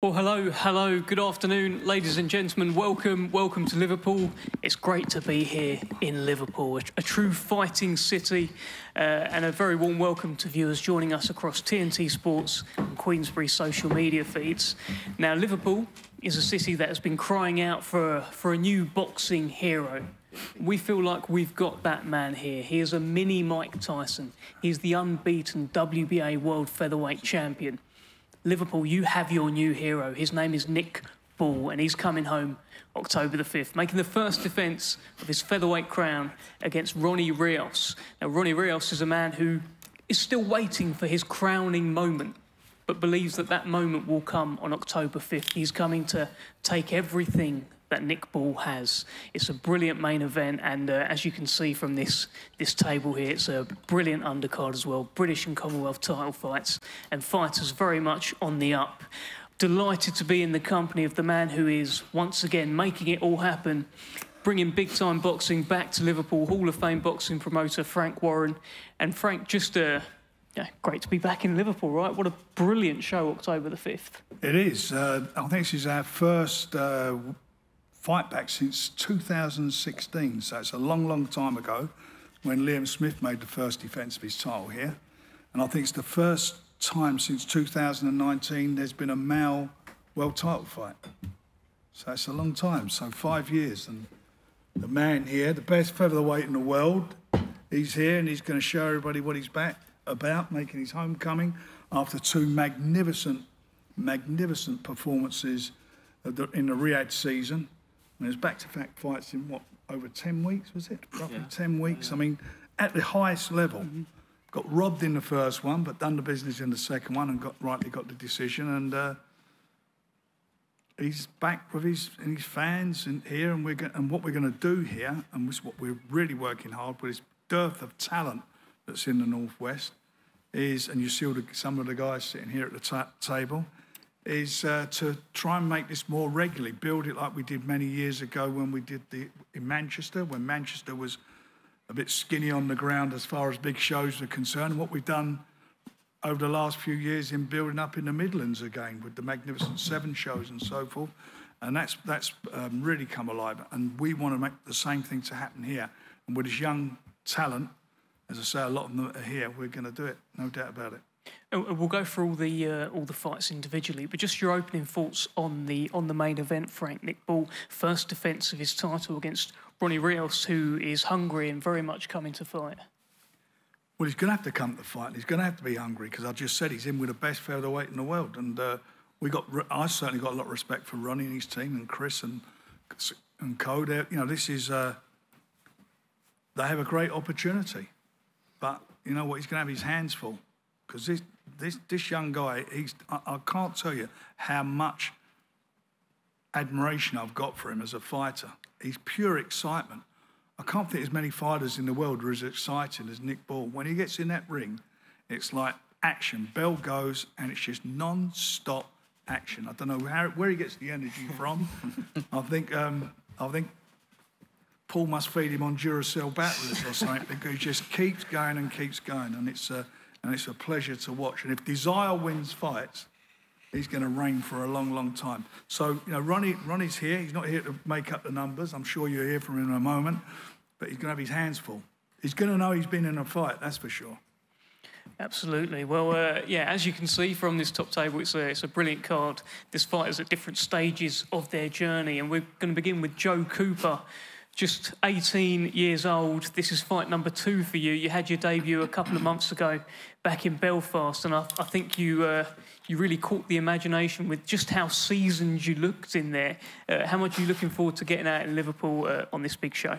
Well, hello, hello, good afternoon, ladies and gentlemen. Welcome, welcome to Liverpool. It's great to be here in Liverpool, a, a true fighting city, uh, and a very warm welcome to viewers joining us across TNT Sports and Queensberry social media feeds. Now, Liverpool is a city that has been crying out for, for a new boxing hero. We feel like we've got that man here. He is a mini Mike Tyson. He's the unbeaten WBA World Featherweight Champion. Liverpool, you have your new hero. His name is Nick Ball, and he's coming home October the 5th, making the first defence of his featherweight crown against Ronny Rios. Now, Ronny Rios is a man who is still waiting for his crowning moment, but believes that that moment will come on October 5th. He's coming to take everything that Nick Ball has. It's a brilliant main event, and uh, as you can see from this this table here, it's a brilliant undercard as well. British and Commonwealth title fights, and fighters very much on the up. Delighted to be in the company of the man who is once again making it all happen, bringing big time boxing back to Liverpool. Hall of Fame boxing promoter Frank Warren, and Frank just. Uh, yeah, great to be back in Liverpool, right? What a brilliant show, October the 5th. It is. Uh, I think this is our first uh, fight back since 2016. So it's a long, long time ago when Liam Smith made the first defence of his title here. And I think it's the first time since 2019 there's been a male world title fight. So it's a long time. So five years. And the man here, the best featherweight in the world, he's here and he's going to show everybody what he's back about, making his homecoming after two magnificent, magnificent performances in the Riyadh season. And was back-to-back fights in what over ten weeks was it? Roughly yeah. ten weeks. Yeah. I mean, at the highest level. Mm-hmm. Got robbed in the first one, but done the business in the second one and got rightly got the decision. And uh, he's back with his and his fans and here, and we're go- and what we're going to do here, and what we're really working hard with, is dearth of talent that's in the northwest. Is and you see all the, some of the guys sitting here at the ta- table is uh, to try and make this more regularly, build it like we did many years ago when we did the in Manchester, when Manchester was a bit skinny on the ground as far as big shows are concerned. What we've done over the last few years in building up in the Midlands again with the Magnificent Seven shows and so forth, and that's that's um, really come alive. And we want to make the same thing to happen here. And with this young talent, as I say, a lot of them are here. We're going to do it, no doubt about it. We'll go through all the uh, all the fights individually, but just your opening thoughts on the on the main event, Frank Nick Ball, first defence of his title against Ronny Rios, who is hungry and very much coming to fight. Well, he's going to have to come to fight. And he's going to have to be hungry because I just said he's in with the best featherweight in the world, and uh, we got I certainly got a lot of respect for Ronny and his team and Chris and and Co. They're, you know, this is uh, they have a great opportunity, but you know what? He's going to have his hands full because this, this, this young guy, he's, I, I can't tell you how much admiration I've got for him as a fighter. He's pure excitement. I can't think as many fighters in the world are as exciting as Nick Ball. When he gets in that ring, it's like action. Bell goes, and it's just non-stop action. I don't know how, where he gets the energy from. I think um, I think Paul must feed him on Duracell batteries or something because he just keeps going and keeps going, and it's. Uh, and it's a pleasure to watch. And if Desire wins fights, he's going to reign for a long, long time. So, you know, Ronny, Ronny's here. He's not here to make up the numbers. I'm sure you'll hear from him in a moment, but he's going to have his hands full. He's going to know he's been in a fight, that's for sure. Absolutely. Well, uh, yeah, as you can see from this top table, it's a, it's a brilliant card. This fight is at different stages of their journey, and we're going to begin with Joe Cooper just 18 years old. This is fight number two for you. You had your debut a couple of months ago back in Belfast, and I, I think you uh, you really caught the imagination with just how seasoned you looked in there. Uh, how much are you looking forward to getting out in Liverpool uh, on this big show?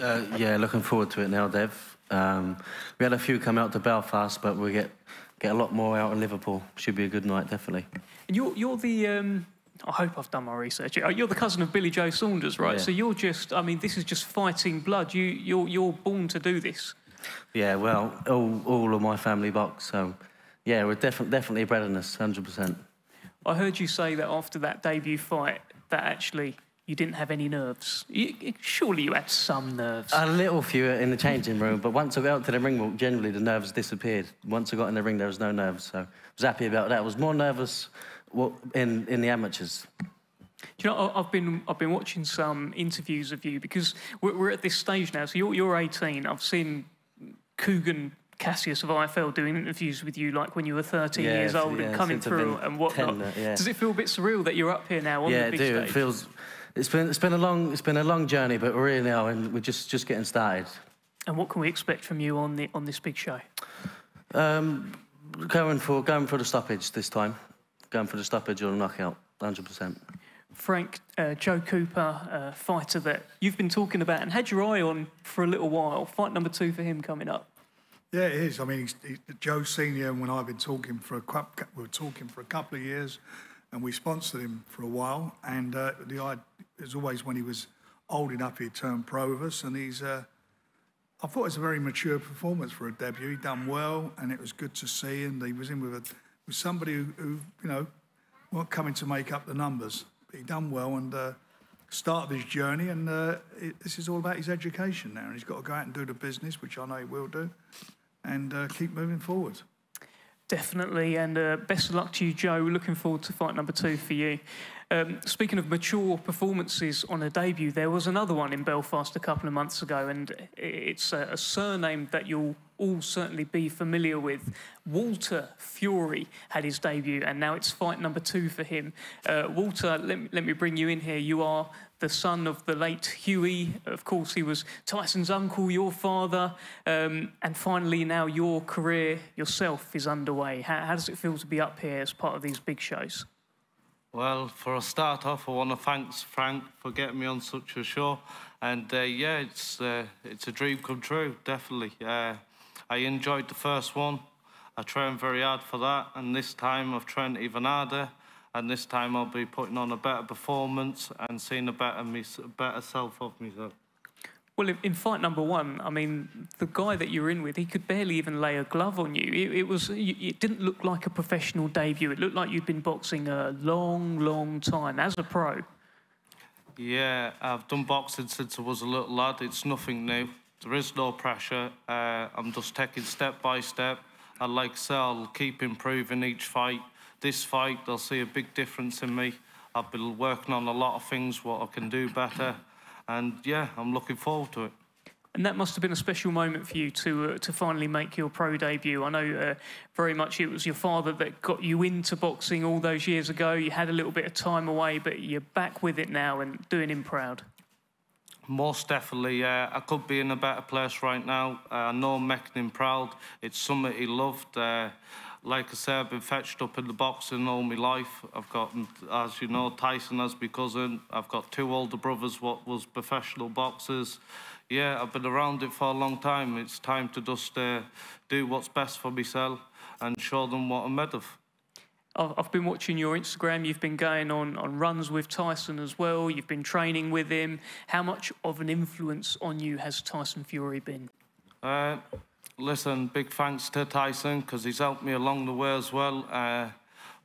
Uh, yeah, looking forward to it now, Dev. Um, we had a few come out to Belfast, but we get get a lot more out in Liverpool. Should be a good night, definitely. And you're you're the um, I hope I've done my research. Uh, you're the cousin of Billy Joe Saunders, right? Yeah. So you're just, I mean, this is just fighting blood. You, you're, you're born to do this. Yeah, well, all, all of my family box. So, yeah, we're definitely definitely bred in us, 100%. I heard you say that after that debut fight, that actually you didn't have any nerves. You, surely you had some nerves. A little few in the changing room, but once I got out to the ring walk, generally the nerves disappeared. Once I got in the ring, there was no nerves. So I was happy about that. I was more nervous What in in the amateurs? Do you know, I've been I've been watching some interviews of you because we're, we're at this stage now. So you're you're 18. I've seen Kugan Cassius of IFL doing interviews with you like when you were 13 Yeah, years old yeah, and coming through and whatnot. 10, uh, yeah. Does it feel a bit surreal that you're up here now on yeah, the big do. stage? It feels. It's been it's been a long it's been a long journey, but we're here now, and we're just just getting started. And what can we expect from you on the on this big show? Um, going for going for the stoppage this time. Going for the stoppage or the knockout, hundred percent. Frank, uh, Joe Cooper, uh, fighter that you've been talking about and had your eye on for a little while. Fight number two for him coming up. Yeah, it is. I mean, he's, he, Joe Senior, and when I've been talking for a we were talking for a couple of years, and we sponsored him for a while. And uh, the idea is always when he was old enough, he'd turn pro with us, and he's. Uh, I thought it was a very mature performance for a debut. He done well, and it was good to see. And he was in with a somebody who, who you know, weren't coming to make up the numbers. But he done well and uh, started his journey. And uh, it, this is all about his education now. And he's got to go out and do the business, which I know he will do, and uh, keep moving forward. Definitely, and uh, best of luck to you, Joe. Looking forward to fight number two for you. Um, speaking of mature performances on a debut, there was another one in Belfast a couple of months ago, and it's a, a surname that you'll all certainly be familiar with. Walter Fury had his debut, and now it's fight number two for him. Uh, Walter, let, me- let me bring you in here. You are the son of the late Hughie. Of course, he was Tyson's uncle, your father. Um, and finally, now your career yourself is underway. How, how does it feel to be up here as part of these big shows? Well, for a start off, I want to thank Frank for getting me on such a show, and uh, yeah, it's uh, it's a dream come true, definitely. Uh, I enjoyed the first one. I trained very hard for that, and this time I've trained even harder, and this time I'll be putting on a better performance and seeing a better me, better self of myself. Well, in, fight number one, I mean, the guy that you're in with, he could barely even lay a glove on you. It, it was, it didn't look like a professional debut. It looked like you'd been boxing a long, long time as a pro. Yeah, I've done boxing since I was a little lad. It's nothing new. There is no pressure. Uh, I'm just taking step by step. And like I say, I'll keep improving each fight. This fight, they'll see a big difference in me. I've been working on a lot of things, what I can do better. And yeah, I'm looking forward to it. And that must have been a special moment for you to uh, to finally make your pro debut. I know uh, very much it was your father that got you into boxing all those years ago. You had a little bit of time away, but you're back with it now and doing him proud. Most definitely, yeah. I could be in a better place right now. Uh, I know I'm making him proud. It's something he loved. Uh, like I said, I've been fetched up in the boxing all my life. I've got, as you know, Tyson as my cousin. I've got two older brothers what was professional boxers. Yeah, I've been around it for a long time. It's time to just uh, do what's best for myself and show them what I'm made of. I've been watching your Instagram. You've been going on, on runs with Tyson as well. You've been training with him. How much of an influence on you has Tyson Fury been? Uh, listen, big thanks to Tyson because he's helped me along the way as well. Uh,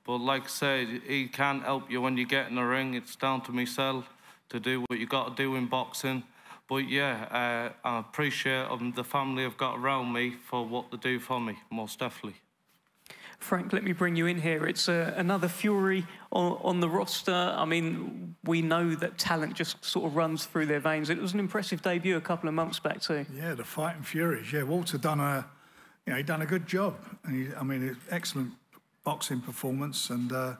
but like I said, he can't help you when you get in the ring. It's down to myself to do what you got to do in boxing. But yeah, uh, I appreciate um, the family I've got around me for what they do for me, most definitely. Frank, let me bring you in here. It's uh, another Fury on, on the roster. I mean, we know that talent just sort of runs through their veins. It was an impressive debut a couple of months back too. Yeah, the Fighting Furies. Yeah, Walter done a, you know, he done a good job. And he, I mean, excellent boxing performance, and uh,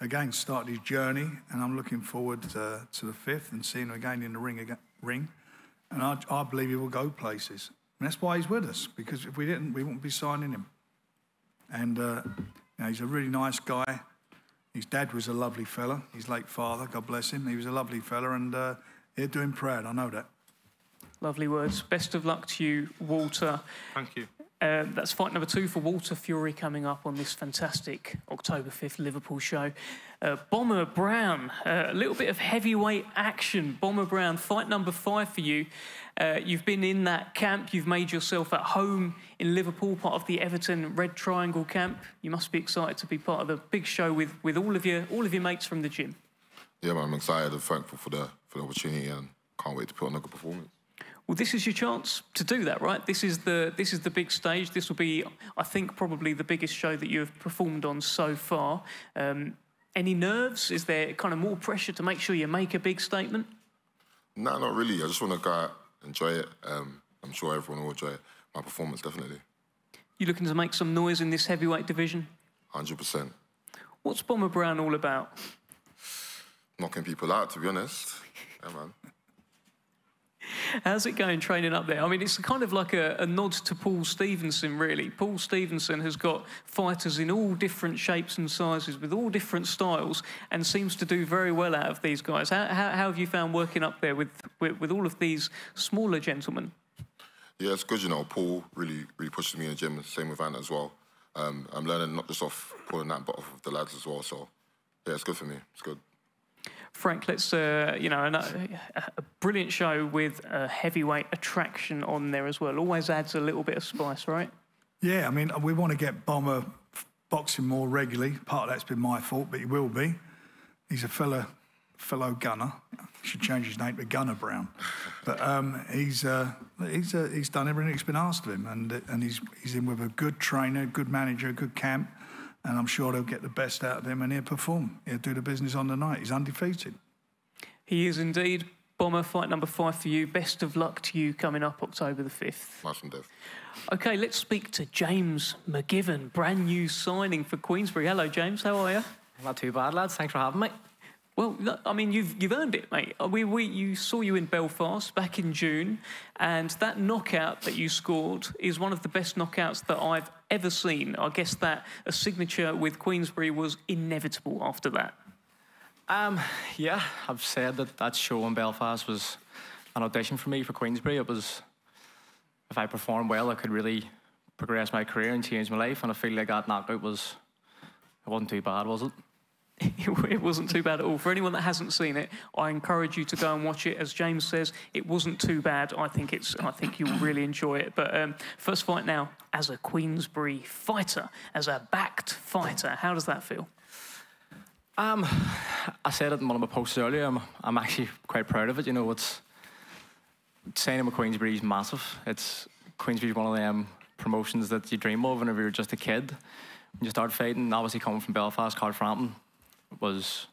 again started his journey. And I'm looking forward uh, to the fifth and seeing him again in the ring. Again, ring, and I, I believe he will go places. And that's why he's with us because if we didn't, we wouldn't be signing him. And uh, you know, he's a really nice guy. His dad was a lovely fella. His late father, God bless him, he was a lovely fella, and uh, he'd do him proud. I know that. Lovely words. Best of luck to you, Walter. Thank you. Um, that's fight number two for Walter Fury coming up on this fantastic October 5th Liverpool show. Uh, Boma Brown, uh, a little bit of heavyweight action. Boma Brown, fight number five for you. Uh, you've been in that camp, you've made yourself at home in Liverpool, part of the Everton Red Triangle camp. You must be excited to be part of the big show with, with all of your all of your mates from the gym. Yeah, man, I'm excited and thankful for the for the opportunity and can't wait to put on a good performance. Well, this is your chance to do that, right? This is the this is the big stage. This will be, I think, probably the biggest show that you have performed on so far. Um, Any nerves? Is there kind of more pressure to make sure you make a big statement? Nah, not really. I just want to go out, enjoy it. Um, I'm sure everyone will enjoy my performance, definitely. You looking to make some noise in this heavyweight division? 100%. What's Boma Brown all about? Knocking people out, to be honest. Yeah, man. How's it going training up there? I mean, it's kind of like a, a, nod to Paul Stevenson, really. Paul Stevenson has got fighters in all different shapes and sizes with all different styles and seems to do very well out of these guys. How, how, how have you found working up there with, with, with, all of these smaller gentlemen? Yeah, it's good, you know. Paul really, really pushes me in the gym, same with Ant as well. Um, I'm learning not just off pulling that, but off of the lads as well. So, yeah, it's good for me. It's good. Frank, let's, uh, you know, a brilliant show with a heavyweight attraction on there as well. Always adds a little bit of spice, right? Yeah, I mean, we want to get Boma boxing more regularly. Part of that's been my fault, but he will be. He's a fellow fellow gunner. Should change his name to Gunner Brown. But um, he's uh, he's uh, he's done everything that's been asked of him, and and he's he's in with a good trainer, good manager, good camp and I'm sure they'll get the best out of him and he'll perform. He'll do the business on the night. He's undefeated. He is indeed. Boma, fight number five for you. Best of luck to you coming up October the 5th. Nice one, Dave. OK, let's speak to James McGivern, brand new signing for Queensberry. Hello, James. How are you? Not too bad, lads. Thanks for having me. Well, I mean, you've, you've earned it, mate. Uh, we, we, you saw you in Belfast back in June, and that knockout that you scored is one of the best knockouts that I've ever seen. I guess that a signature with Queensberry was inevitable after that. Um, yeah, I've said that that show in Belfast was an audition for me for Queensberry. It was, if I performed well, I could really progress my career and change my life, and I feel like that knockout was, it wasn't too bad, was it? it wasn't too bad at all. For anyone that hasn't seen it, I encourage you to go and watch it. As James says, it wasn't too bad. I think it's. I think you'll really enjoy it. But um, first fight now, as a Queensberry fighter, as a backed fighter, how does that feel? Um, I said it in one of my posts earlier. I'm, I'm actually quite proud of it. You know, it's signing with Queensberry is massive. It's Queensberry's one of them promotions that you dream of whenever you're just a kid. When you start fighting, obviously coming from Belfast, Carl Frampton, was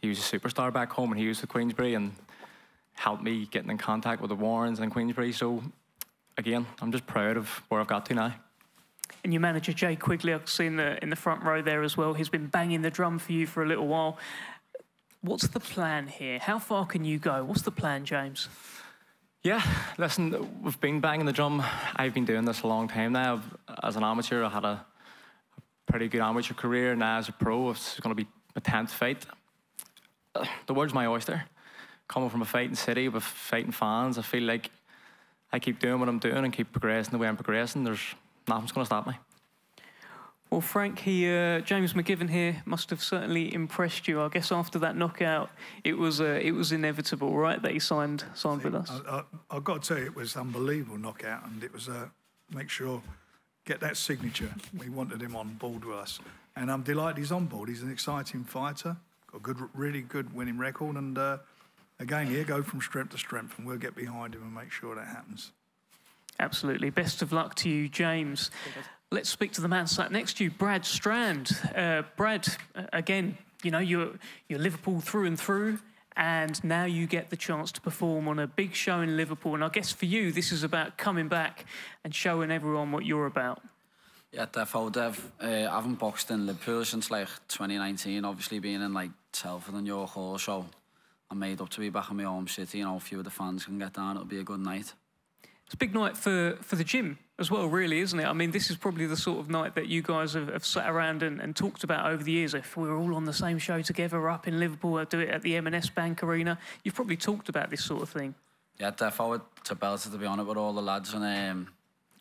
he was a superstar back home and he was at Queensberry and helped me getting in contact with the Warrens and Queensberry. So again, I'm just proud of where I've got to now. And your manager Jay Quigley, I've seen the in the front row there as well. He's been banging the drum for you for a little while. What's the plan here? How far can you go? What's the plan, James? Yeah, listen, we've been banging the drum. I've been doing this a long time now. As an amateur, I had a, a pretty good amateur career. Now as a pro, it's going to be my 10th fight. The world's my oyster. Coming from a fighting city with fighting fans, I feel like I keep doing what I'm doing and keep progressing the way I'm progressing. There's nothing's going to stop me. Well, Frank, he, uh, James McGivern here must have certainly impressed you. I guess after that knockout, it was uh, it was inevitable, right, that he signed signed with us. I, have got to tell you, it was unbelievable knockout, and it was uh, make sure get that signature. We wanted him on board with us, and I'm delighted he's on board. He's an exciting fighter, got a good, really good winning record, and uh, again, here go from strength to strength, and we'll get behind him and make sure that happens. Absolutely. Best of luck to you, James. Let's speak to the man sat next to you, Brad Strand. Uh, Brad, again, you know you're you're Liverpool through and through, and now you get the chance to perform on a big show in Liverpool. And I guess for you, this is about coming back and showing everyone what you're about. Yeah, defo, Dev. Uh, I haven't boxed in Liverpool since like 2019. Obviously, being in like Telford and York Hall, so I'm made up to be back in my home city. You know, a few of the fans can get down. It'll be a good night. It's a big night for, for the gym as well, really, isn't it? I mean, this is probably the sort of night that you guys have, have sat around and, and, talked about over the years. If we were all on the same show together up in Liverpool, I'd do it at the M&S Bank Arena. You've probably talked about this sort of thing. Yeah, definitely to Belter, to be honest with all the lads. And um,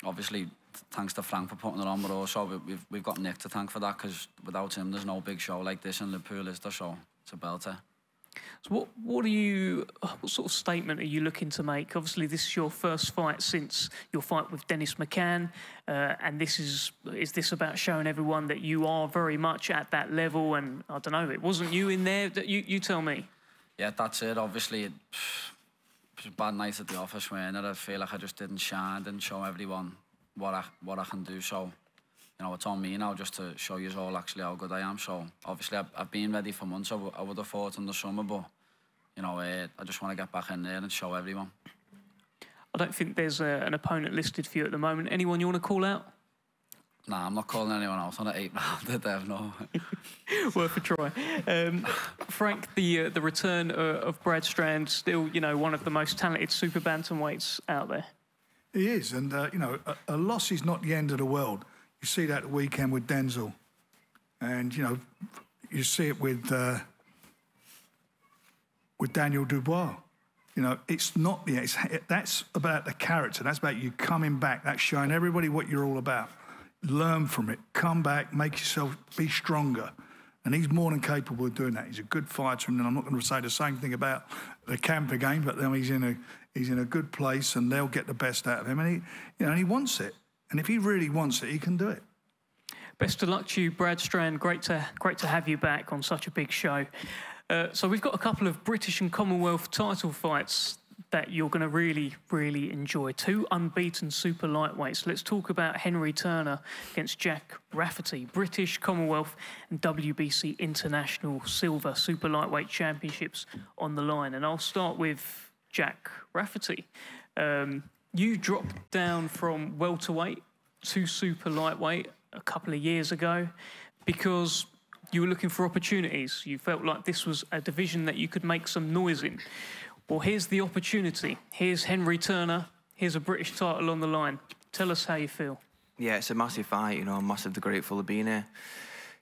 obviously, thanks to Frank for putting it on, but also we've, we've got Nick to thank for that because without him, there's no big show like this in Liverpool, is there? So it's a belter. So what what are you what sort of statement are you looking to make? Obviously, this is your first fight since your fight with Dennis McCann, uh, and this is is this about showing everyone that you are very much at that level? And I don't know, it wasn't you in there. You you tell me. Yeah, that's it. Obviously, it, was a bad night at the office when I feel like I just didn't shine, didn't show everyone what I what I can do. So you know, it's on me now just to show you all actually how good I am. So obviously I've, I've been ready for months. I, I would have fought in the summer, but you know, uh, I just want to get back in there and show everyone. I don't think there's a, an opponent listed for you at the moment. Anyone you want to call out? Nah, I'm not calling anyone else on an eight round. Dev, no. Worth a try. Um, Frank, the uh, the return uh, of Brad Strand, still you know one of the most talented super bantamweights out there. He is, and uh, you know, a, a, loss is not the end of the world. You see that weekend with Denzel, and you know, you see it with uh, with Daniel Dubois. You know, it's not the. It's, that's about the character. That's about you coming back. That's showing everybody what you're all about learn from it, come back, make yourself be stronger. And he's more than capable of doing that. He's a good fighter, and I'm not going to say the same thing about the camp game, but then he's in a he's in a good place, and they'll get the best out of him. And he, you know, and he wants it. And if he really wants it, he can do it. Best of luck to you, Brad Strand. Great to great to have you back on such a big show. Uh, so we've got a couple of British and Commonwealth title fights that you're going to really, really enjoy. Two unbeaten super lightweights. Let's talk about Henry Turner against Jack Rafferty, British Commonwealth and WBC International Silver Super Lightweight Championships on the line. And I'll start with Jack Rafferty. Um, you dropped down from welterweight to super lightweight a couple of years ago because you were looking for opportunities. You felt like this was a division that you could make some noise in. Well, here's the opportunity. Here's Henry Turner. Here's a British title on the line. Tell us how you feel. Yeah, it's a massive fight. You know, I'm massively grateful of being here.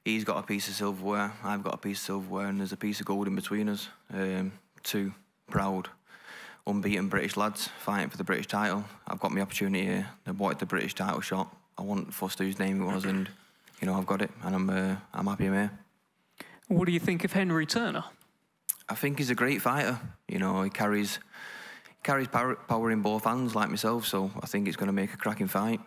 He's got a piece of silverware. I've got a piece of silverware, and there's a piece of gold in between us. Um, two proud, unbeaten British lads fighting for the British title. I've got my opportunity here. I wanted the British title shot. I want Foster whose name it was, and you know I've got it, and I'm uh, I'm happy I'm here. What do you think of Henry Turner? I think he's a great fighter. You know, he carries carries power, power in both hands like myself, so I think it's going to make a cracking fight.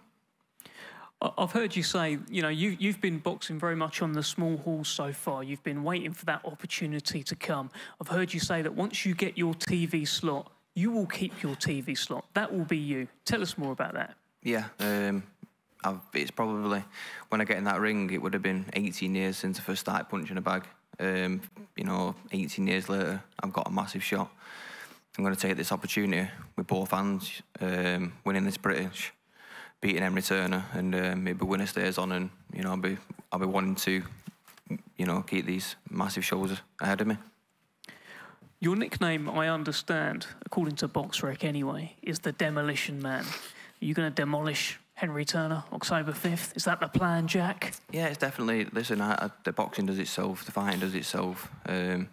I've heard you say, you know, you, you've been boxing very much on the small halls so far. You've been waiting for that opportunity to come. I've heard you say that once you get your TV slot, you will keep your TV slot. That will be you. Tell us more about that. Yeah, um, it's probably when I get in that ring, it would have been 18 years since I first started punching a bag. Um, you know, 18 years later, I've got a massive shot. I'm going to take this opportunity with both hands, um, winning this British, beating Henry Turner, and um, maybe winner stays on, and you know, I'll be I'll be wanting to, you know, keep these massive shows ahead of me. Your nickname, I understand, according to BoxRec anyway, is the Demolition Man. Are you going to demolish Henry Turner, October 5th. Is that the plan, Jack? Yeah, it's definitely. Listen, I, I, the boxing does itself, the fighting does itself. Um,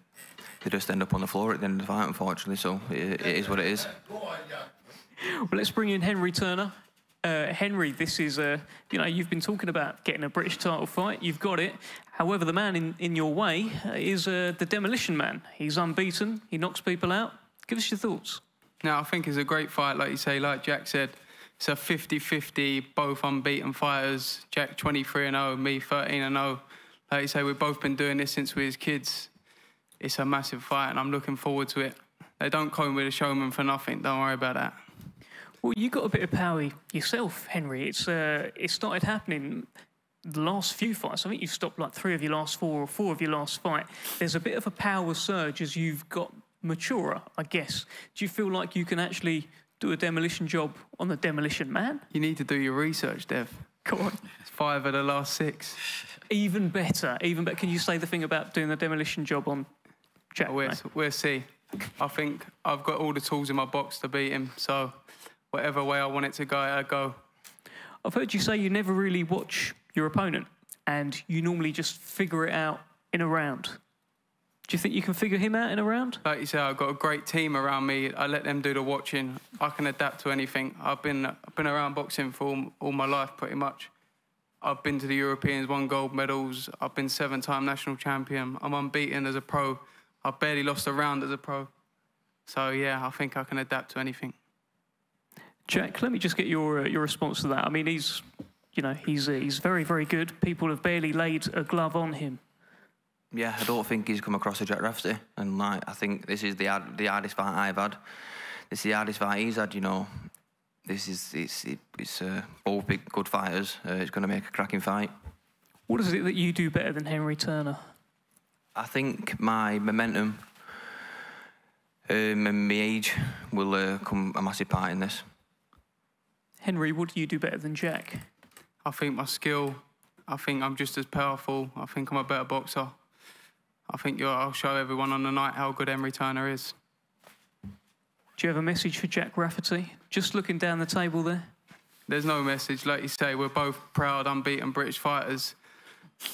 they just end up on the floor at the end of the fight, unfortunately, so it, it is what it is. Well, let's bring in Henry Turner. Uh, Henry, this is, uh, you know, you've been talking about getting a British title fight. You've got it. However, the man in, in your way uh, is uh, the demolition man. He's unbeaten. He knocks people out. Give us your thoughts. Now, I think it's a great fight, like you say, like Jack said. It's a 50-50, both unbeaten fighters. Jack 23 and 0, me 13 and 0. Like you say, we've both been doing this since we was kids. It's a massive fight, and I'm looking forward to it. They don't call me the showman for nothing. Don't worry about that. Well, you got a bit of power yourself, Henry. It's uh, it started happening the last few fights. I think you've stopped like three of your last four or four of your last fight. There's a bit of a power surge as you've got maturer, I guess. Do you feel like you can actually do a demolition job on the demolition man? You need to do your research, Dev. Come on. Five of the last six. Even better, even better. Can you say the thing about doing the demolition job on Jack? We'll, we'll see. I think I've got all the tools in my box to beat him, so whatever way I want it to go, I go. I've heard you say you never really watch your opponent and you normally just figure it out in a round. Do you think you can figure him out in a round? Like you say, I've got a great team around me. I let them do the watching. I can adapt to anything. I've been I've been around boxing for all, all my life, pretty much. I've been to the Europeans, won gold medals. I've been seven-time national champion. I'm unbeaten as a pro. I've barely lost a round as a pro. So yeah, I think I can adapt to anything. Jack, let me just get your uh, your response to that. I mean, he's you know he's uh, he's very very good. People have barely laid a glove on him yeah, I don't think he's come across a Jack Rafferty, and like I think this is the hard, the hardest fight I've had. This is the hardest fight he's had. You know, this is it's it, it's uh, all big good fighters. Uh, it's going to make a cracking fight. What is it that you do better than Henry Turner? I think my momentum um, and my age will uh, come a massive part in this. Henry, what do you do better than Jack? I think my skill, I think I'm just as powerful. I think I'm a better boxer. I think you're, I'll show everyone on the night how good Henry Turner is. Do you have a message for Jack Rafferty? Just looking down the table there. There's no message. Like you say, we're both proud, unbeaten British fighters.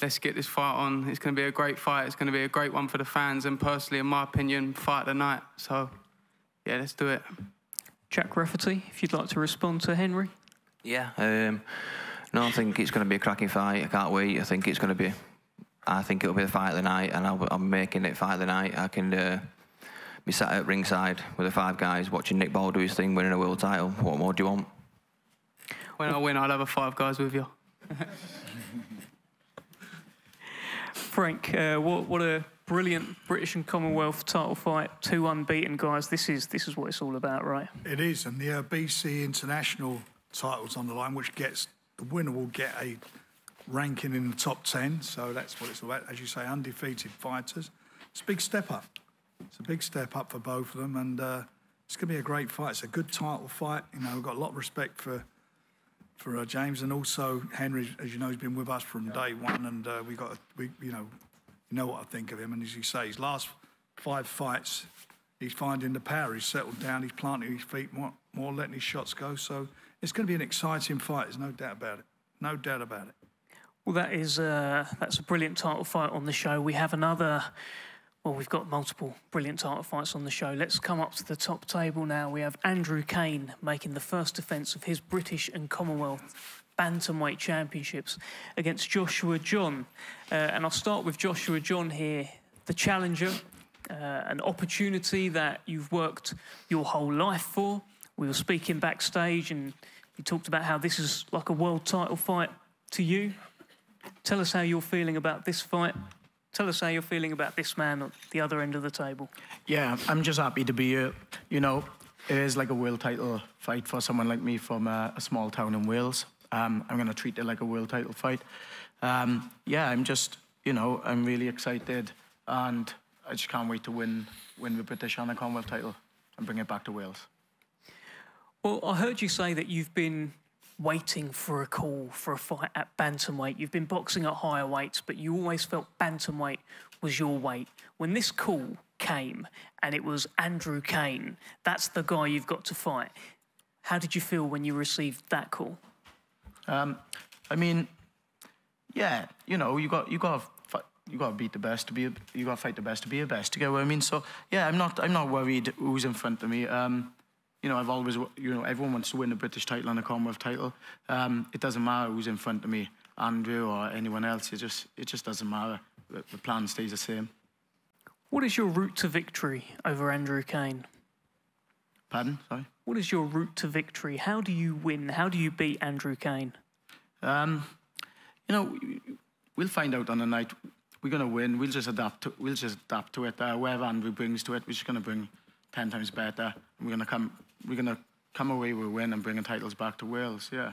Let's get this fight on. It's going to be a great fight. It's going to be a great one for the fans and personally, in my opinion, fight the night. So, yeah, let's do it. Jack Rafferty, if you'd like to respond to Henry. Yeah. Um, no, I think it's going to be a cracking fight. I can't wait. I think it's going to be. I think it'll be the fight of the night, and I'll, I'm making it fight of the night. I can uh, be sat at ringside with the five guys watching Nick Ball do his thing, winning a world title. What more do you want? When I win, I'll have a five guys with you. Frank, uh, what, what a brilliant British and Commonwealth title fight. Two unbeaten guys. This is this is what it's all about, right? It is, and the uh, BC International titles on the line, which gets the winner will get a ranking in the top ten. So that's what it's all about. As you say, undefeated fighters. It's a big step up. It's a big step up for both of them, and uh, it's going to be a great fight. It's a good title fight. You know, we've got a lot of respect for for uh, James, and also Henry, as you know, he's been with us from day one, and uh, we got we you know you know what I think of him, and as you say, his last five fights, he's finding the power. He's settled down. He's planting his feet more, more letting his shots go. So it's going to be an exciting fight. There's no doubt about it. No doubt about it. Well, that is uh, that's a brilliant title fight on the show. We have another. Well, we've got multiple brilliant title fights on the show. Let's come up to the top table now. We have Andrew Cain making the first defence of his British and Commonwealth bantamweight championships against Joshua John. Uh, and I'll start with Joshua John here, the challenger, uh, an opportunity that you've worked your whole life for. We were speaking backstage, and you talked about how this is like a world title fight to you. Tell us how you're feeling about this fight. Tell us how you're feeling about this man at the other end of the table. Yeah, I'm just happy to be here. You know, it is like a world title fight for someone like me from a, a small town in Wales. Um, I'm going to treat it like a world title fight. Um, yeah, I'm just, you know, I'm really excited, and I just can't wait to win win the British and the Commonwealth title and bring it back to Wales. Well, I heard you say that you've been waiting for a call for a fight at bantamweight. You've been boxing at higher weights, but you always felt bantamweight was your weight. When this call came and it was Andrew Cain, that's the guy you've got to fight. How did you feel when you received that call? Um, I mean, yeah, you know, you got you got to you got to beat the best to be a, you got to fight the best to be the best. You get what I mean? So yeah, I'm not I'm not worried who's in front of me. Um, you know, I've always you know everyone wants to win a British title and a Commonwealth title. Um, it doesn't matter who's in front of me, Andrew or anyone else. It just it just doesn't matter. The, the plan stays the same. What is your route to victory over Andrew Cain? Pardon? Sorry. What is your route to victory? How do you win? How do you beat Andrew Cain? Um, you know, we'll find out on the night. We're gonna win. We'll just adapt. To, we'll just adapt to it. Uh, whatever Andrew brings to it, we're just gonna bring ten times better. We're gonna come. We're gonna come away with a win and bringing titles back to Wales. Yeah.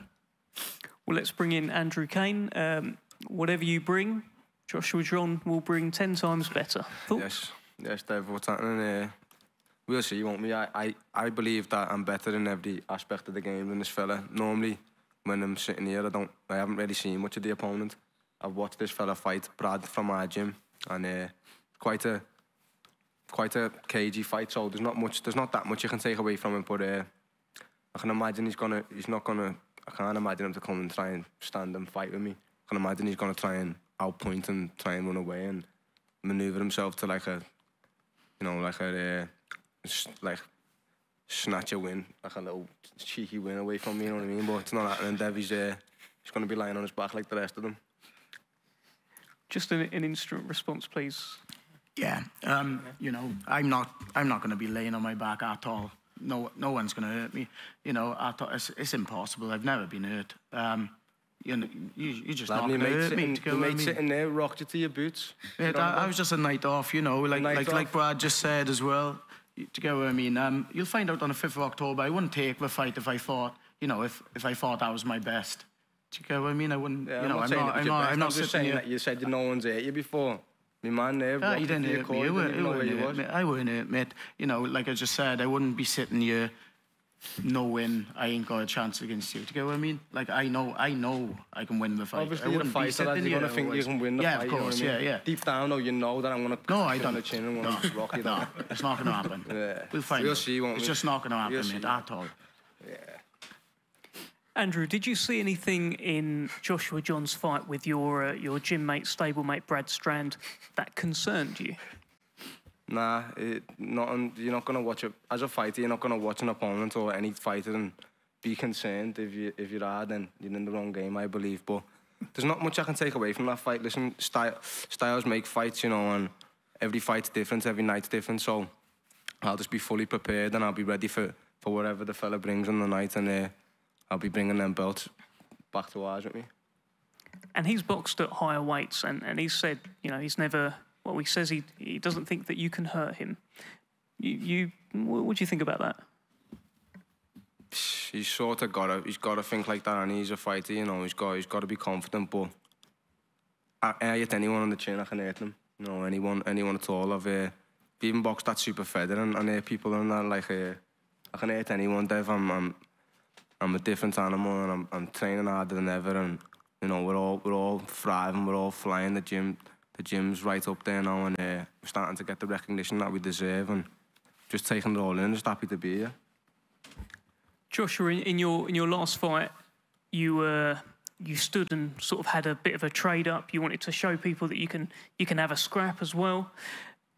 Well, let's bring in Andrew Cain. Um, whatever you bring, Joshua John will bring ten times better. Thoughts? Yes, yes, Dave. What's happening? Uh, we'll see, won't we? I, I, I believe that I'm better in every aspect of the game than this fella. Normally, when I'm sitting here, I don't, I haven't really seen much of the opponent. I've watched this fella fight Brad from our gym, and uh, quite a, quite a cagey fight. So there's not much, there's not that much you can take away from him. But uh, I can imagine he's gonna, he's not gonna. I can't imagine him to come and try and stand and fight with me. I can imagine he's gonna try and outpoint and try and run away and maneuver himself to like a, you know, like a, uh, sh- like snatch a win, like a little cheeky win away from me. You know what I mean? But it's not happening. Dev, he's, uh, he's gonna be lying on his back like the rest of them. Just an, an instant response, please. Yeah. Um, you know, I'm not. I'm not going to be laying on my back at all. No, no one's going to hurt me. You know, at all. It's, it's impossible. I've never been hurt. Um, you know, you, you just not going to hurt sitting, me. to go your with mate sitting there, rocked you to your boots. Yeah, You know, that, I was just a night off, you know, like Night like like. Brad just said as well. You- To get what I mean, um, you'll find out on the fifth of October. I wouldn't take the fight if I thought, you know, if if I thought that was my best, do you get what I mean? I wouldn't. Yeah, you know, I'm not I'm not. I'm not. Just saying here. that you said no one's hit you before. My man there, Yeah, he didn't into your hurt car, me. he I didn't even know where wouldn't you hurt was. me. I wouldn't admit. You know, like I just said, I wouldn't be sitting here knowing I ain't got a chance against you. Do you get what I mean? Like I know, I know I can win the fight. I Obviously, you're a wouldn't be fighter, lad. sitting You're gonna here think you always- can win the yeah, fight. of you know course. I mean? Yeah, yeah. Deep down, though, you know that I'm gonna No, I kick you in don't. the chin and No, gonna rock you no, it's not going to happen. Yeah. We'll find We'll out. see, won't It's we? just not going to happen, We'll mate, at all. Yeah. Andrew, did you see anything in Joshua John's fight with your uh, your gym mate, stablemate Brad Strand that concerned you? Nah, it, nothing. You're not gonna watch it as a fighter. You're not gonna watch an opponent or any fighter and be concerned. If you if you are, then you're in the wrong game, I believe. But there's not much I can take away from that fight. Listen, style, styles make fights, you know, and every fight's different, every night's different. So I'll just be fully prepared and I'll be ready for for whatever the fella brings on the night, and uh, I'll be bringing them belts back to ours with me. And he's boxed at higher weights, and, and he's said, you know, he's never. Well, he says he he doesn't think that you can hurt him. You, you what, do you think about that? he's sort of got to he's got to think like that, and he's a fighter. You know, he's got he's got to be confident. But I, I hit anyone on the chin, I can hit them. You know, anyone anyone at all. I've uh, even boxed that super feather and, and hit people and that. Like uh, I can hit anyone, Dev. I'm, I'm I'm a different animal, and I'm I'm training harder than ever. And you know, we're all we're all thriving, we're all flying. The gym the gym's right up there now, and uh, we're starting to get the recognition that we deserve. And just taking it all in, just happy to be here. Joshua, in, in your in your last fight, you uh, you stood and sort of had a bit of a trade up. You wanted to show people that you can you can have a scrap as well.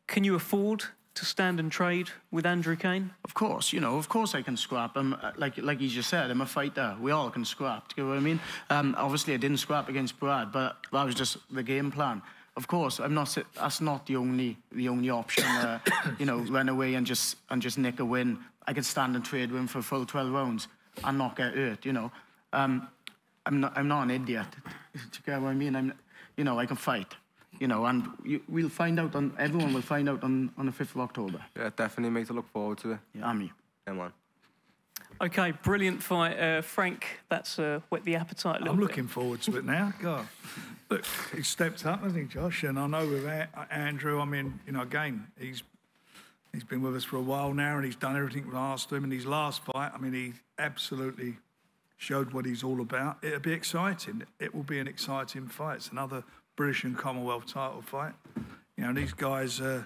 Can you afford to stand and trade with Andrew Cain? Of course, you know, of course I can scrap. I'm uh, like like you just said, I'm a fighter. We all can scrap. Do you know what I mean? Um, obviously, I didn't scrap against Brad, but that was just the game plan. Of course, I'm not. That's not the only the only option. Uh, you know, run away and just and just nick a win. I can stand and trade with him for a full 12 rounds and not get hurt. You know, um, I'm not. I'm not an idiot. Do you get what I mean? I'm. You know, I can fight. You know, and you, we'll find out on. Everyone will find out on on the 5th of October. Yeah, definitely make to look forward to it. Yeah, I'm you. Yeah, man. Okay, brilliant fight, uh, Frank. That's uh, whet the appetite a little I'm bit. looking forward to it now. God, look, he stepped up, hasn't he, Josh? And I know with Andrew, I mean, you know, again, he's he's been with us for a while now, and he's done everything we've asked him. In his last fight, I mean, he absolutely showed what he's all about. It'll be exciting. It will be an exciting fight. It's another British and Commonwealth title fight. You know, these guys, uh,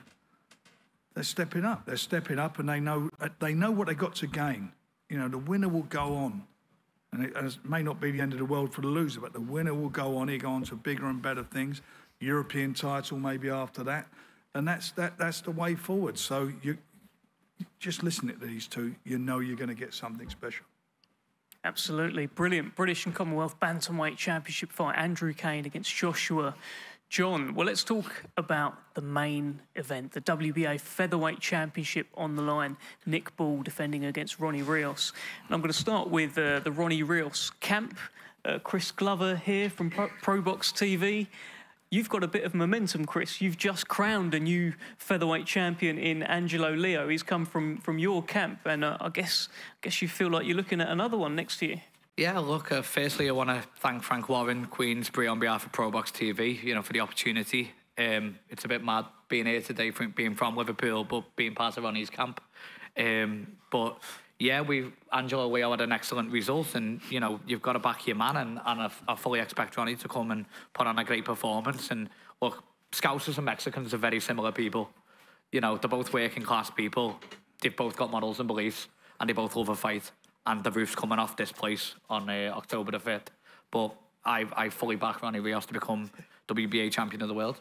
they're stepping up. They're stepping up, and they know they know what they got to gain. You know, the winner will go on. And it, it may not be the end of the world for the loser, but the winner will go on. He'll go on to bigger and better things. European title maybe after that, and that's that. That's the way forward. So you just listen to these two, you know you're going to get something special. Absolutely brilliant. British and Commonwealth Bantamweight Championship fight. Andrew Cain against Joshua John. Well, let's talk about the main event, the WBA Featherweight Championship on the line. Nick Ball defending against Ronny Rios. And I'm going to start with uh, the Ronny Rios camp. Uh, Chris Glover here from Pro- ProBox TV. You've got a bit of momentum, Chris. You've just crowned a new featherweight champion in Angelo Leo. He's come from, from your camp, and uh, I guess I guess you feel like you're looking at another one next year. Yeah, look, uh, firstly, I want to thank Frank Warren, Queensberry, on behalf of ProBox TV, you know, for the opportunity. Um, it's a bit mad being here today, from, being from Liverpool, but being part of Ronny's camp. Um, but yeah, we Angelo Leo had an excellent result, and you know, you've got to back your man, and, and I, I fully expect Ronny to come and put on a great performance. And look, Scousers and Mexicans are very similar people. You know, they're both working class people. They've both got morals and beliefs, and they both love a fight. And the roof's coming off this place on uh, October the 5th. But I, I fully back Ronny Rios to become WBA champion of the world.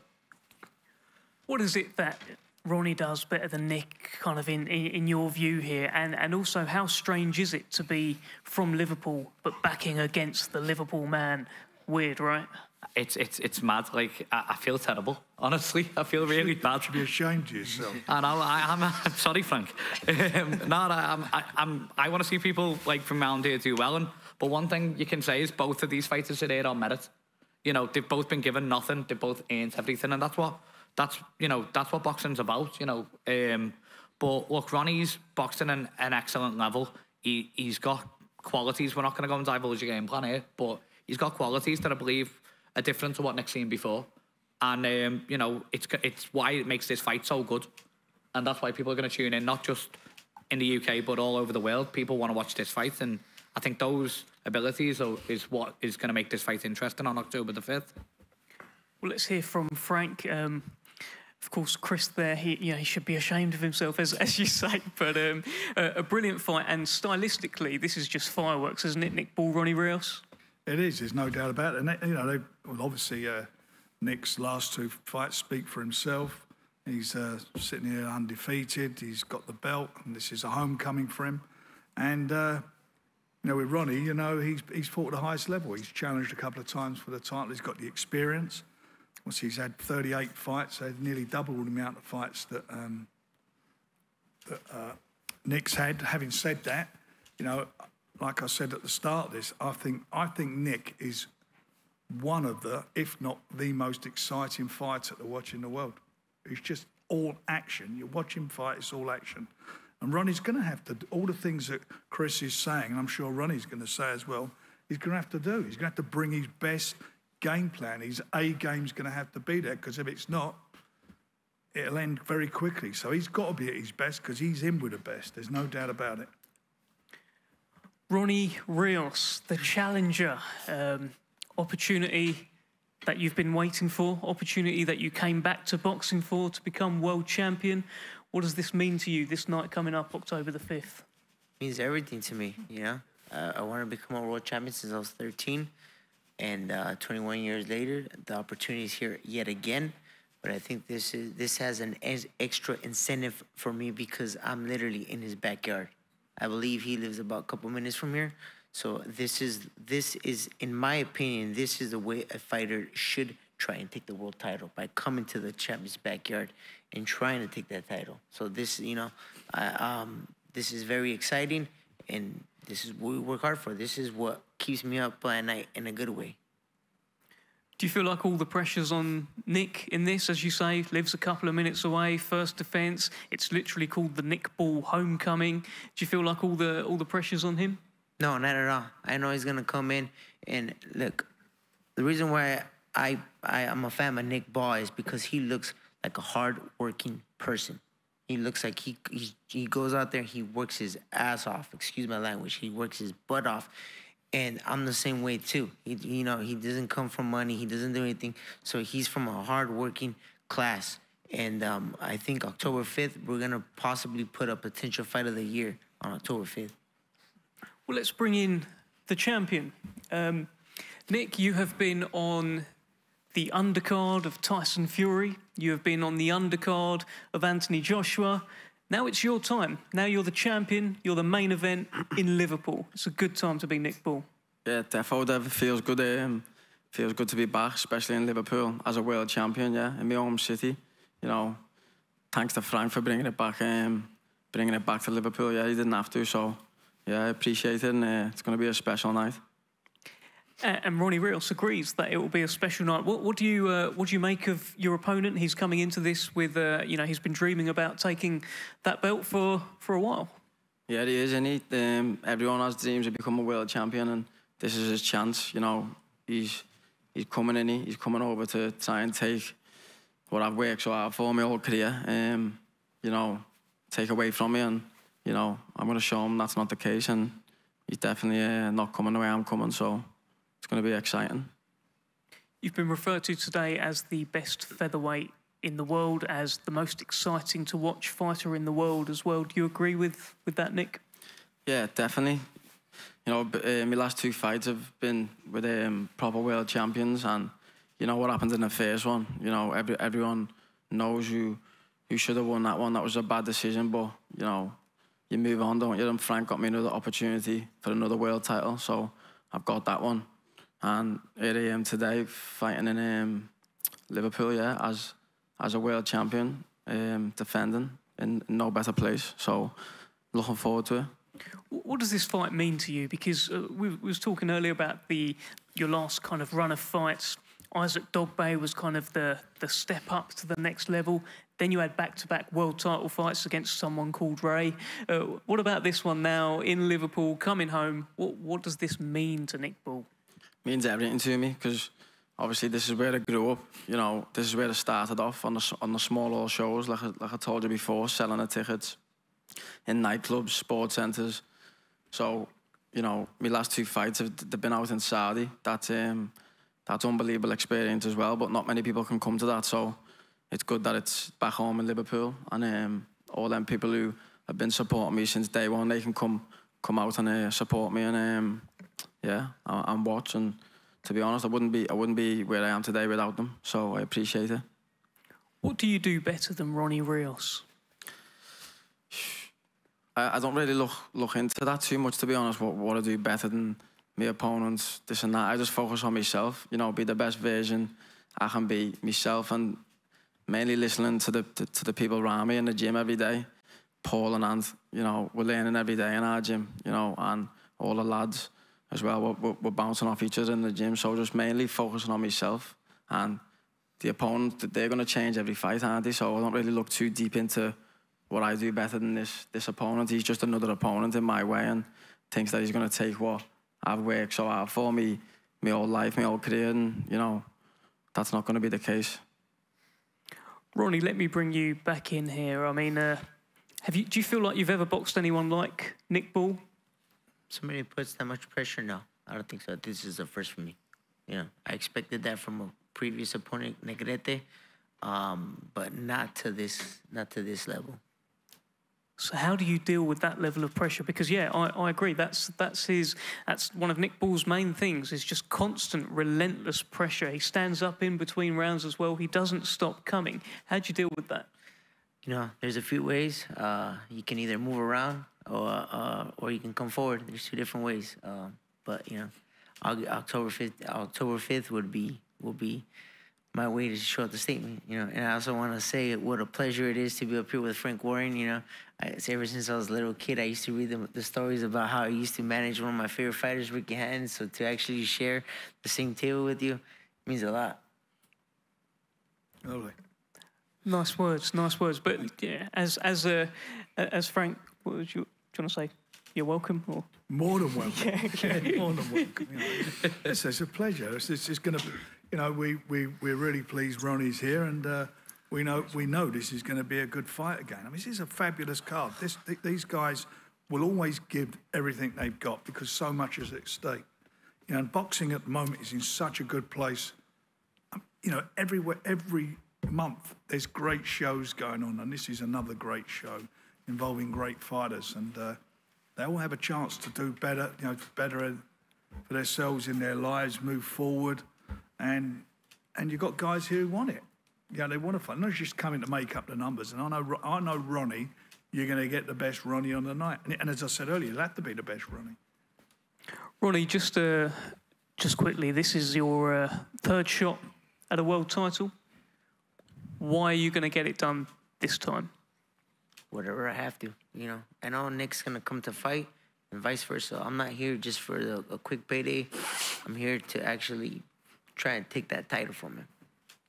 What is it that Ronny does better than Nick, kind of in, in, in your view here? And, and also, how strange is it to be from Liverpool but backing against the Liverpool man? Weird, right? It's it's it's mad. Like I, I feel terrible. Honestly, I feel really bad. To be ashamed of yourself. I know. I, I'm, I'm sorry, Frank. um, no, I'm, I, I'm. I want to see people like from around here do well. And but one thing you can say is both of these fighters are here on merit. You know, they've both been given nothing. They've both earned everything, and that's what that's you know that's what boxing's about. You know, um, but look, Ronny's boxing at an excellent level. He he's got qualities. We're not going to go and divulge your game plan here, but he's got qualities that I believe are different to what Nick's seen before. And, um, you know, it's, it's why it makes this fight so good. And that's why people are going to tune in, not just in the UK, but all over the world. People want to watch this fight. And I think those abilities are, is what is going to make this fight interesting on October the 5th. Well, let's hear from Frank. Um, of course, Chris there, he, you know, he should be ashamed of himself, as, as you say, but um, a, a, brilliant fight. And stylistically, this is just fireworks, isn't it, Nick Ball, Ronny Rios? It is, there's no doubt about it. And, you know, they, well, obviously, uh, Nick's last two fights speak for himself. He's uh, sitting here undefeated. He's got the belt, and this is a homecoming for him. And, uh, you know, with Ronny, you know, he's, he's fought at the highest level. He's challenged a couple of times for the title. He's got the experience he's had 38 fights, so nearly double the amount of fights that, um, that uh, Nick's had. Having said that, you know, like I said at the start of this, I think I think Nick is one of the, if not the most exciting fighter to watch in the world. It's just all action. You watch him fight, it's all action. And Ronny's going to have to all the things that Chris is saying, and I'm sure Ronny's going to say as well. He's going to have to do. He's going to have to bring his best game plan. His A game's going to have to be there because if it's not, it'll end very quickly. So he's got to be at his best because he's in with the best. There's no doubt about it. Ronny Rios, the challenger, um, opportunity that you've been waiting for, opportunity that you came back to boxing for to become world champion. What does this mean to you this night coming up, October the 5th? means everything to me, you know. Uh, I want to become a world champion since I was 13. And uh, 21 years later, the opportunity is here yet again. But I think this is this has an extra incentive for me because I'm literally in his backyard. I believe he lives about a couple minutes from here. So this is this is, in my opinion, this is the way a fighter should try and take the world title by coming to the champion's backyard and trying to take that title. So this, you know, um, this is very exciting, and this is what we work hard for. This is what keeps me up at night in a good way. Do you feel like all the pressure's on Nick in this, as you say, lives a couple of minutes away, first defence? It's literally called the Nick Ball homecoming. Do you feel like all the all the pressure's on him? No, not at all. I know he's gonna come in and look. The reason why I, I am a fan of Nick Ball is because he looks like a hard-working person. He looks like he, he he goes out there, he works his ass off. Excuse my language. He works his butt off, and I'm the same way too. He, you know, he doesn't come from money. He doesn't do anything. So he's from a hardworking class. And um, I think October 5th, we're gonna possibly put a potential fight of the year on October 5th. Well, let's bring in the champion. Um, Nick, you have been on the undercard of Tyson Fury. You have been on the undercard of Anthony Joshua. Now it's your time. Now you're the champion. You're the main event in Liverpool. It's a good time to be Nick Ball. Yeah, definitely. It feels good. Um, feels good to be back, especially in Liverpool as a world champion. Yeah, in my home city. You know, thanks to Frank for bringing it back. Um, bringing it back to Liverpool. Yeah, he didn't have to. So, yeah, I appreciate it. And uh, it's going to be a special night. And Ronny Rios agrees that it will be a special night. What, what do you uh, what do you make of your opponent? He's coming into this with uh, you know he's been dreaming about taking that belt for for a while. Yeah, he is, and he um, everyone has dreams to become a world champion, and this is his chance. You know, he's he's coming in, he's coming over to try and take what I've worked so hard for my whole career. Um, you know, take away from me, and you know I'm going to show him that's not the case, and he's definitely uh, not coming the way I'm coming. So going to be exciting. You've been referred to today as the best featherweight in the world, as the most exciting to watch fighter in the world as well. Do you agree with, with that, Nick? Yeah, definitely. You know, uh, my last two fights have been with um, proper world champions, and you know what happened in the first one. You know, every, everyone knows you who should have won that one. That was a bad decision, but you know, you move on, don't you? And Frank got me another opportunity for another world title, so I've got that one. And here I am today fighting in um, Liverpool, yeah, as as a world champion, um, defending in no better place. So looking forward to it. What does this fight mean to you? Because uh, we, was talking earlier about the your last kind of run of fights. Isaac Dogboe was kind of the the step up to the next level. then you had back-to-back world title fights against someone called Ray. Uh, what about this one now in Liverpool, coming home? What, what does this mean to Nick Ball? Means everything to me because obviously this is where I grew up. You know, this is where I started off on the on the small little shows, like I, like I told you before, selling the tickets in nightclubs, sports centres. So, you know, my last two fights have they've been out in Saudi. That's um, that's unbelievable experience as well. But not many people can come to that. So, it's good that it's back home in Liverpool, and um, all them people who have been supporting me since day one, they can come come out and uh, support me and um, yeah, I'm watching. To be honest, I wouldn't be I wouldn't be where I am today without them. So I appreciate it. What do you do better than Ronny Rios? I, I don't really look look into that too much to be honest. What what I do better than my opponents, this and that. I just focus on myself. You know, be the best version I can be myself, and mainly listening to the to, to the people around me in the gym every day. Paul and Ant, you know, we're learning every day in our gym. You know, and all the lads as well. We're, we're, we're bouncing off each other in the gym. So just mainly focusing on myself and the opponent. That they're going to change every fight, aren't they? So I don't really look too deep into what I do better than this this opponent. He's just another opponent in my way and thinks that he's going to take what I've worked so hard for me, my whole life, my whole career, and you know, that's not going to be the case. Ronny, let me bring you back in here. I mean, uh, have you? Do you feel like you've ever boxed anyone like Nick Ball? Somebody puts that much pressure? No, I don't think so. This is the first for me. You know, I expected that from a previous opponent, Negrete, um, but not to this, not to this level. So how do you deal with that level of pressure? Because yeah, I, I agree. That's that's his. That's one of Nick Ball's main things. Is just constant, relentless pressure. He stands up in between rounds as well. He doesn't stop coming. How do you deal with that? You know, there's a few ways. Uh, you can either move around or uh, or you can come forward. There's two different ways. Um, but you know, October fifth, October fifth would be will be my way to show the statement. You know, and I also want to say what a pleasure it is to be up here with Frank Warren. You know, I, so ever since I was a little kid, I used to read the, the stories about how I used to manage one of my favorite fighters, Ricky Hatton. So to actually share the same table with you means a lot. Lovely. Nice words, nice words. But yeah, as as uh, as Frank, what would you, do you want to say? You're welcome. Or More than welcome. Yeah, okay. more than welcome. You know. it's, it's a pleasure. It's, it's, it's going to, you know, we we we're really pleased Ronny's here, and uh, we know we know this is going to be a good fight again. I mean, this is a fabulous card. This th- these guys will always give everything they've got because so much is at stake. You know, and boxing at the moment is in such a good place. Um, You know, everywhere, every month there's great shows going on, and this is another great show involving great fighters, and uh, they all have a chance to do better, you know, better for themselves in their lives, move forward, and and you've got guys who want it. Know, they want to fight. Not just coming to make up the numbers. And I know, I know Ronny, you're going to get the best Ronny on the night. And, as I said earlier, have to be the best Ronny. Ronny, just uh, just quickly, this is your uh, third shot at a world title. Why are you going to get it done this time? Whatever I have to, you know. I know Nick's gonna come to fight, and vice versa. I'm not here just for the, a quick payday. I'm here to actually try and take that title from him.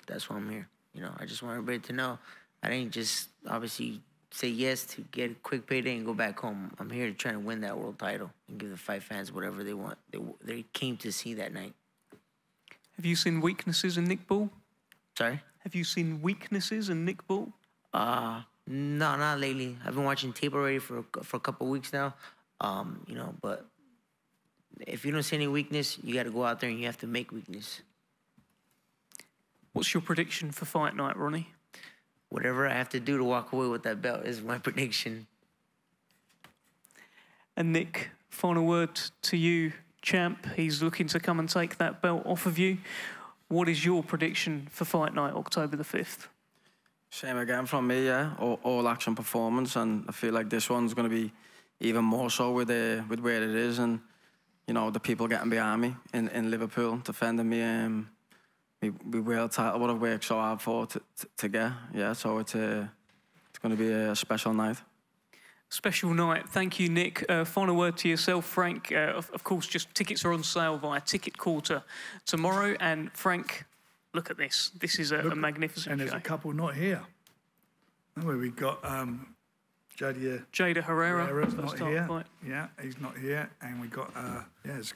That's why I'm here. You know, I just want everybody to know I didn't just obviously say yes to get a quick payday and go back home. I'm here to try and win that world title and give the fight fans whatever they want. They they came to see that night. Have you seen weaknesses in Nick Ball? Sorry. Have you seen weaknesses in Nick Ball? Uh no, not lately. I've been watching tape already for a- for a couple weeks now. Um, you know, but if you don't see any weakness, you got to go out there and you have to make weakness. What's your prediction for fight night, Ronny? Whatever I have to do to walk away with that belt is my prediction. And Nick, final word to you, champ. He's looking to come and take that belt off of you. What is your prediction for fight night, October the 5th? Same again from me, yeah. All, all action performance, and I feel like this one's going to be even more so with uh, with where it is, and you know the people getting behind me in, in Liverpool, defending me, um, me, me world title. What I've worked so hard for to, to, to get, yeah. So it's uh, it's going to be a special night. Special night. Thank you, Nick. Uh, final word to yourself, Frank. Uh, of, of course, just tickets are on sale via Ticket Quarter tomorrow. And Frank, look at this. This is a, a magnificent And there's show. a couple not here. Anyway, we've got um, Jada, Jada Herrera, Herrera's not here. fight. Yeah, he's not here. And we've got, uh, yeah, it's,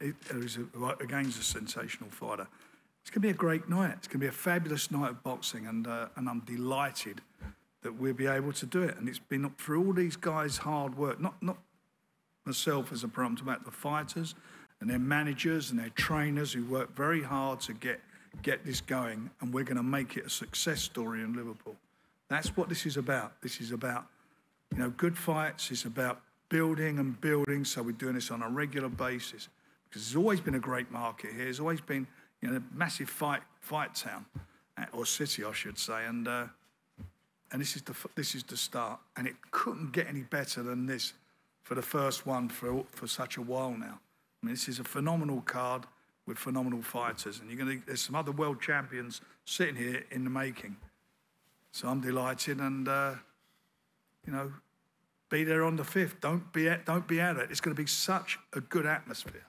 it, who's a, again, he's a sensational fighter. It's going to be a great night. It's going to be a fabulous night of boxing, and uh, and I'm delighted that we'll be able to do it. And it's been up through all these guys' hard work, not not myself as a pro, I'm about the fighters and their managers and their trainers who work very hard to get get this going, and we're going to make it a success story in Liverpool. That's what this is about. This is about, you know, good fights. It's about building and building. So we're doing this on a regular basis because there's always been a great market here. There's always been, you know, a massive fight fight town uh, or city, I should say, and uh, and this is the this is the start. And it couldn't get any better than this for the first one for for such a while now. I mean, this is a phenomenal card with phenomenal fighters, and you're going to. There's some other world champions sitting here in the making. So I'm delighted, and uh, you know, be there on the fifth. Don't be at, don't be of it. It's going to be such a good atmosphere.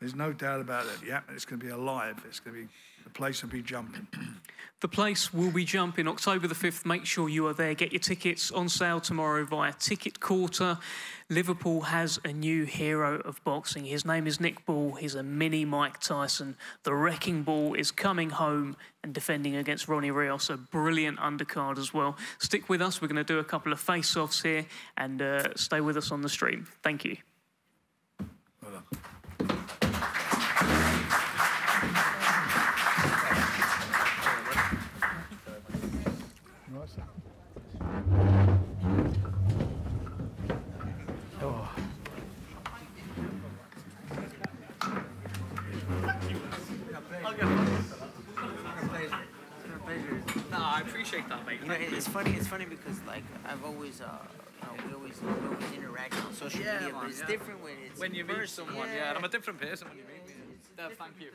There's no doubt about it. Yeah, it's going to be alive. It's going to be the place will be jumping. The place will be jumping October the 5th. Make sure you are there. Get your tickets on sale tomorrow via Ticket Quarter. Liverpool has a new hero of boxing. His name is Nick Ball. He's a mini Mike Tyson. The Wrecking Ball is coming home and defending against Ronny Rios. A brilliant undercard as well. Stick with us. We're going to do a couple of face offs here and uh, stay with us on the stream. Thank you. I appreciate that, mate. You know, Thank it- you. it's funny. It's funny because like I've always, uh, you know, we always, we always interact on social Yeah, media, man, but it's yeah. different when it's when you in meet person. someone. Yeah. and I'm a different person when you meet me. Yeah, thank you.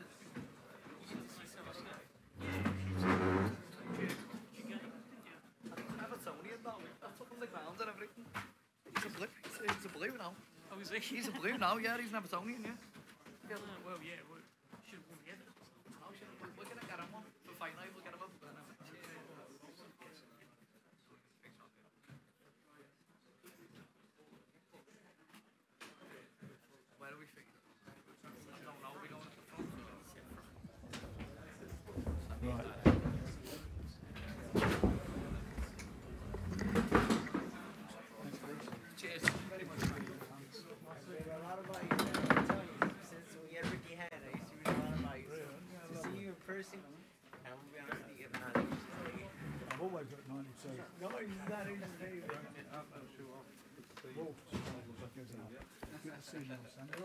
He's a blue. He's, he's a blue now. Oh, is he? He's a blue now. Yeah, he's an Evertonian. Yeah. Yeah, well, yeah, we should have won together. We're gonna get him one for fight night. We'll get him up. Where do we think? I don't know. We going at the front. Right. Cheers. Very much. Since we had Ricky Hatton, I used to read a lot about you. So to see you in person, I'm gonna be honest with you, I'm not used to it. I've always 92. No, he's not in the name. Good to see you, son. You?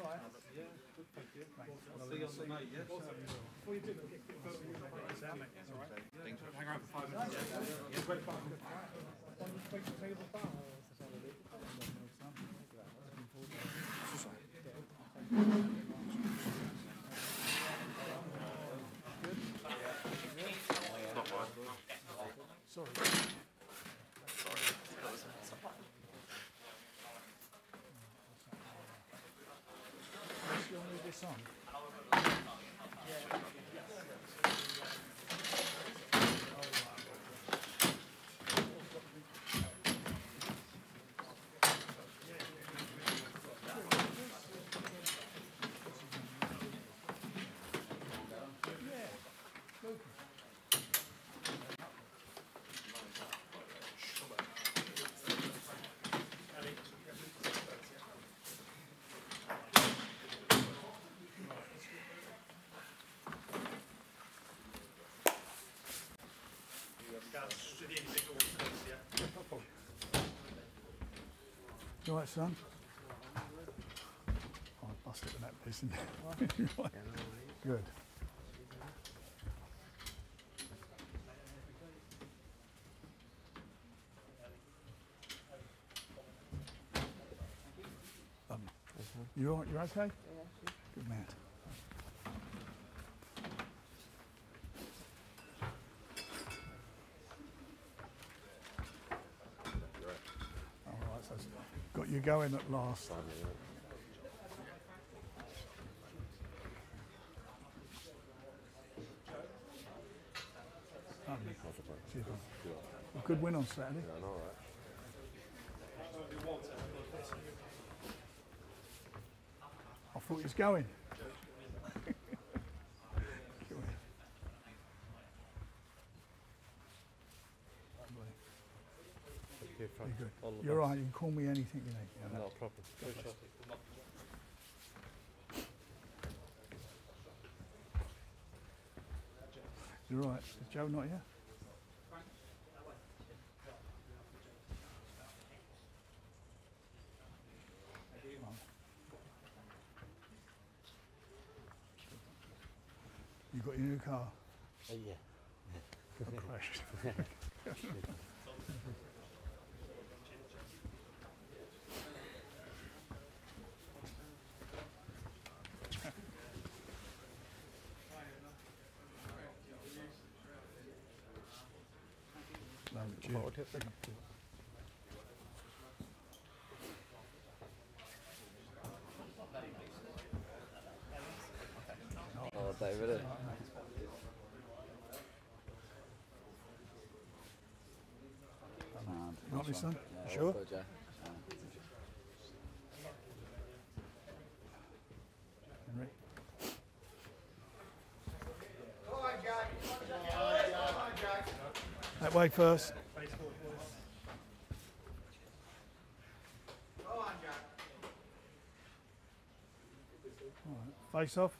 Yeah, thank you. Thanks. See you on the night, yes. Before you. Thanks. Hang around for five minutes. Yeah, bar? Sorry. What's You all right, son? Oh, I busted in that piece, didn't I? Good. Um, you all, you okay? Good man. All right, so it's got you going at last. Lovely. Cheers. A good win on Saturday. Yeah, I know, right? I thought he was going. You, Very good. All the You're right. You can call me anything you need. you know. No problem. God Good bless. job. You're right. Is Joe not here? You got your new car? Uh, yeah. Got crashed. No, Forward cheers. hip. Oh, David. Me, son? Yeah, Sure? good, yeah. Henry? That way first. All right, Face off.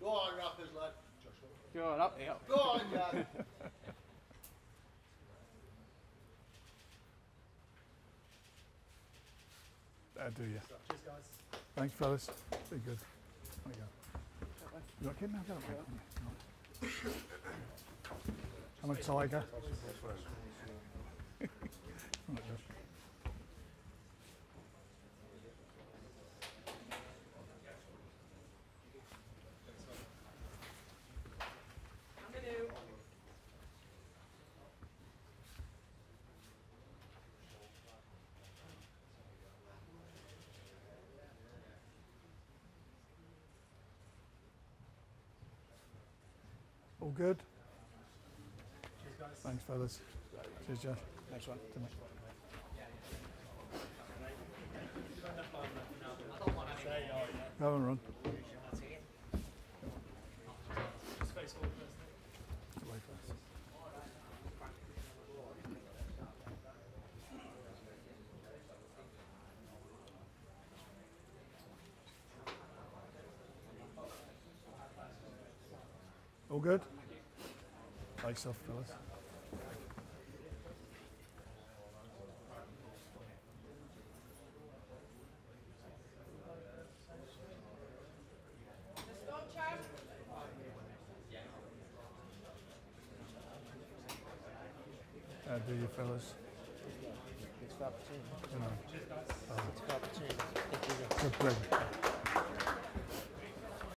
Go on, Rappers, lad. Go on, up here. Go on, Jack. That'll do you. Cheers, guys. Thanks, fellas. Be good. There you go. You got. I'm a tiger. Oh All good? Thanks, fellas. Cheers, Josh. Next one. To me. Go and run. All good? Off, fellas.